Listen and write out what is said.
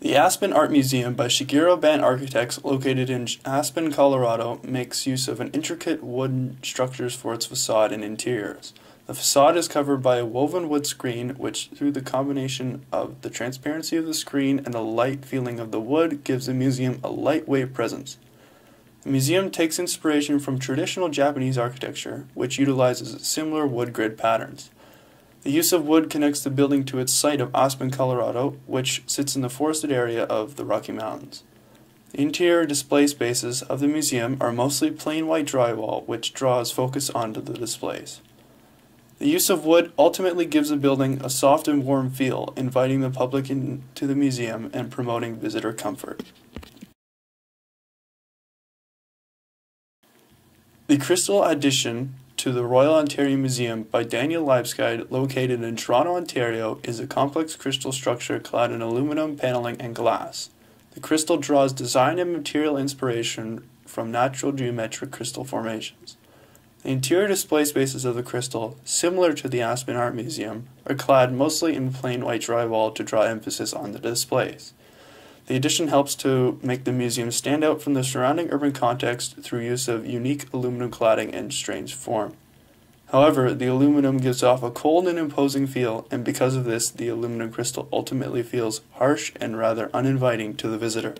The Aspen Art Museum by Shigeru Ban Architects, located in Aspen, Colorado, makes use of an intricate wooden structures for its facade and interiors. The facade is covered by a woven wood screen, which, through the combination of the transparency of the screen and the light feeling of the wood, gives the museum a lightweight presence. The museum takes inspiration from traditional Japanese architecture, which utilizes similar wood grid patterns. The use of wood connects the building to its site of Aspen, Colorado, which sits in the forested area of the Rocky Mountains. The interior display spaces of the museum are mostly plain white drywall, which draws focus onto the displays. The use of wood ultimately gives the building a soft and warm feel, inviting the public into the museum and promoting visitor comfort. The Crystal Addition to the Royal Ontario Museum by Daniel Libeskind, located in Toronto, Ontario, is a complex crystal structure clad in aluminum paneling and glass. The crystal draws design and material inspiration from natural geometric crystal formations. The interior display spaces of the crystal, similar to the Aspen Art Museum, are clad mostly in plain white drywall to draw emphasis on the displays. The addition helps to make the museum stand out from the surrounding urban context through use of unique aluminum cladding and strange form. However, the aluminum gives off a cold and imposing feel, and because of this, the aluminum crystal ultimately feels harsh and rather uninviting to the visitor.